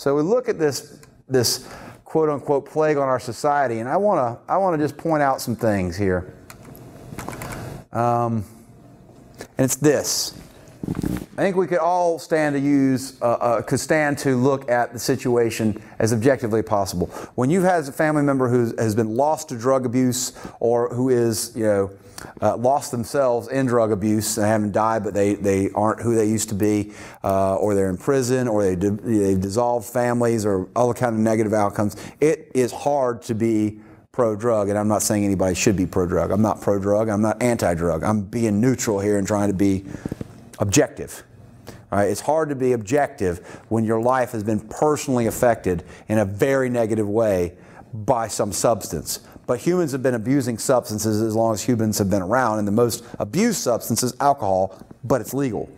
So we look at this, this quote unquote plague on our society, and I want to I want to just point out some things here. Um, and it's this. I think we could all stand to use, uh, uh, could stand to look at the situation as objectively as possible. When you've had a family member who has been lost to drug abuse or who is, you know, uh, lost themselves in drug abuse and haven't died, but they, they aren't who they used to be, uh, or they're in prison, or they they've dissolved families, or other kind of negative outcomes. It is hard to be pro-drug, and I'm not saying anybody should be pro-drug. I'm not pro-drug. I'm not anti-drug. I'm being neutral here and trying to be objective. Right? It's hard to be objective when your life has been personally affected in a very negative way by some substance. But humans have been abusing substances as long as humans have been around, and the most abused substance is alcohol, but it's legal.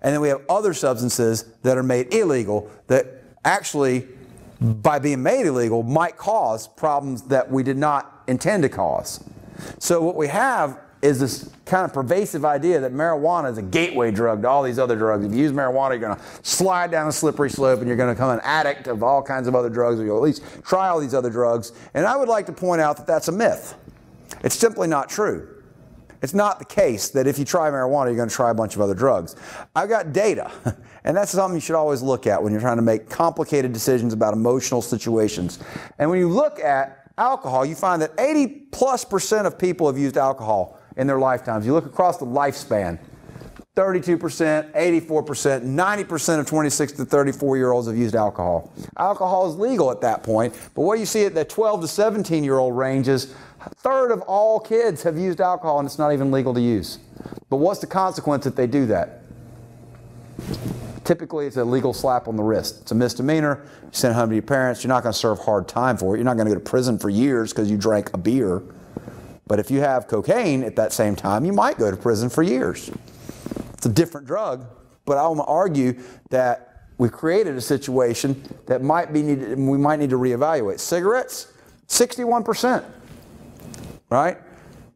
And then we have other substances that are made illegal that actually, by being made illegal, might cause problems that we did not intend to cause. So what we have is this kind of pervasive idea that marijuana is a gateway drug to all these other drugs. If you use marijuana, you're going to slide down a slippery slope and you're going to become an addict of all kinds of other drugs, or you'll at least try all these other drugs. And I would like to point out that that's a myth. It's simply not true. It's not the case that if you try marijuana, you're going to try a bunch of other drugs. I've got data, and that's something you should always look at when you're trying to make complicated decisions about emotional situations. And when you look at alcohol, you find that 80 plus percent of people have used alcohol in their lifetimes. You look across the lifespan 32%, 84%, 90% of 26 to 34 year olds have used alcohol. Alcohol is legal at that point, but what you see at the 12 to 17 year old range is a third of all kids have used alcohol and it's not even legal to use. But what's the consequence if they do that? Typically, it's a legal slap on the wrist. It's a misdemeanor. You send it home to your parents. You're not going to serve hard time for it. You're not going to go to prison for years because you drank a beer. But if you have cocaine at that same time, you might go to prison for years. It's a different drug, but I want to argue that we created a situation that might be needed, we might need to reevaluate. Cigarettes, 61%, right?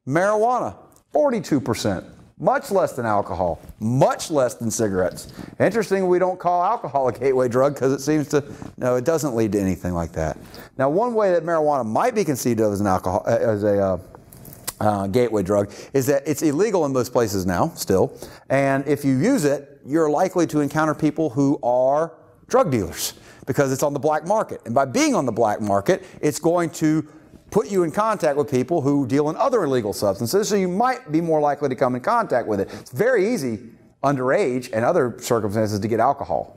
Marijuana, 42%. Much less than alcohol, much less than cigarettes. Interesting, we don't call alcohol a gateway drug because it seems to, no, it doesn't lead to anything like that. Now, one way that marijuana might be conceived of as an alcohol, as a uh, uh, gateway drug is that it's illegal in most places now, still. And if you use it, you're likely to encounter people who are drug dealers because it's on the black market. And by being on the black market, it's going to put you in contact with people who deal in other illegal substances, so you might be more likely to come in contact with it. It's very easy underage and other circumstances to get alcohol.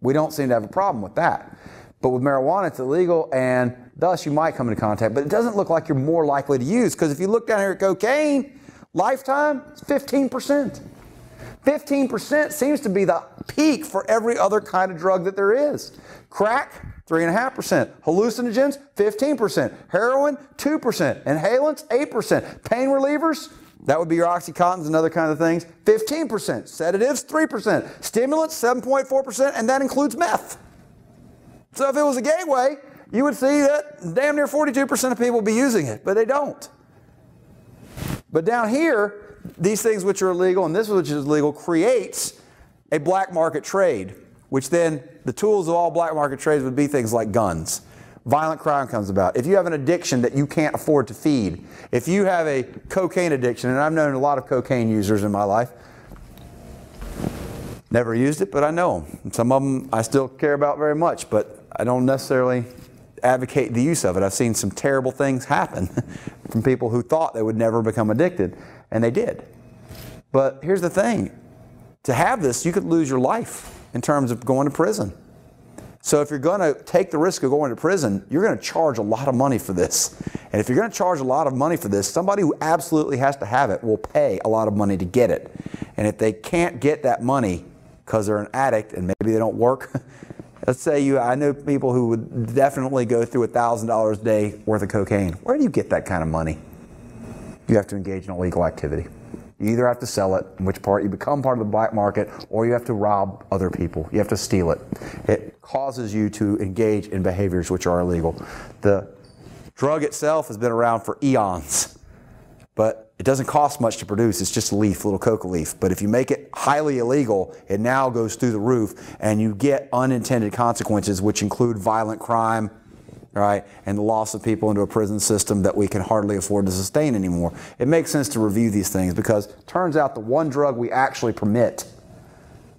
We don't seem to have a problem with that. But with marijuana, it's illegal, and thus you might come into contact. But it doesn't look like you're more likely to use, because if you look down here at cocaine, lifetime, it's 15%. 15% seems to be the peak for every other kind of drug that there is. Crack, 3.5%. Hallucinogens, 15%. Heroin, 2%. Inhalants, 8%. Pain relievers, that would be your Oxycontins and other kind of things, 15%. Sedatives, 3%. Stimulants, 7.4%, and that includes meth. So if it was a gateway, you would see that damn near 42% of people would be using it, but they don't. But down here, these things which are illegal and this which is legal creates a black market trade, which then the tools of all black market trades would be things like guns. Violent crime comes about. If you have an addiction that you can't afford to feed, if you have a cocaine addiction, and I've known a lot of cocaine users in my life, never used it, but I know them. Some of them I still care about very much, but I don't necessarily advocate the use of it. I've seen some terrible things happen from people who thought they would never become addicted, and they did. But here's the thing to have this, you could lose your life in terms of going to prison. So if you're going to take the risk of going to prison, you're going to charge a lot of money for this. And if you're going to charge a lot of money for this, somebody who absolutely has to have it will pay a lot of money to get it. And if they can't get that money because they're an addict and maybe they don't work, Let's say you, I know people who would definitely go through $1,000 a day worth of cocaine. Where do you get that kind of money? You have to engage in illegal activity. You either have to sell it, in which part you become part of the black market, or you have to rob other people. You have to steal it. It causes you to engage in behaviors which are illegal. The drug itself has been around for eons, but it doesn't cost much to produce. It's just a leaf, a little coca leaf. But if you make it highly illegal, it now goes through the roof and you get unintended consequences, which include violent crime, right, and the loss of people into a prison system that we can hardly afford to sustain anymore. It makes sense to review these things because turns out the one drug we actually permit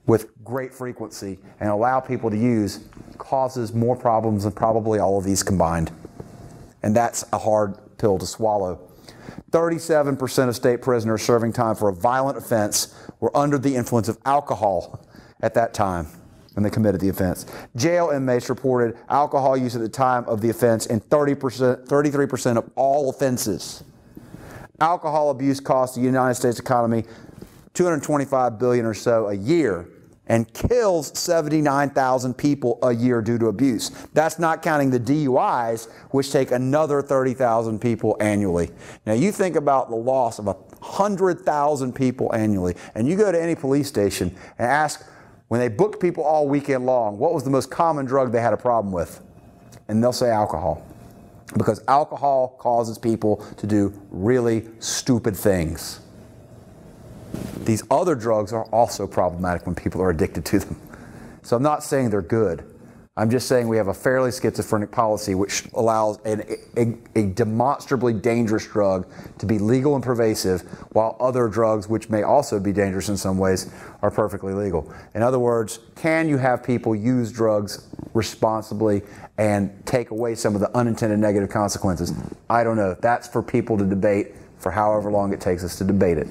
with great frequency and allow people to use causes more problems than probably all of these combined. And that's a hard pill to swallow. 37% of state prisoners serving time for a violent offense were under the influence of alcohol at that time when they committed the offense. Jail inmates reported alcohol use at the time of the offense in 30%, 33% of all offenses. Alcohol abuse costs the United States economy 225 billion or so a year and kills 79,000 people a year due to abuse. That's not counting the DUIs, which take another 30,000 people annually. Now, you think about the loss of 100,000 people annually, and you go to any police station and ask, when they booked people all weekend long, what was the most common drug they had a problem with? And they'll say alcohol. Because alcohol causes people to do really stupid things. These other drugs are also problematic when people are addicted to them. So I'm not saying they're good. I'm just saying we have a fairly schizophrenic policy which allows an, a, a, demonstrably dangerous drug to be legal and pervasive, while other drugs, which may also be dangerous in some ways, are perfectly legal. In other words, can you have people use drugs responsibly and take away some of the unintended negative consequences? I don't know. That's for people to debate for however long it takes us to debate it.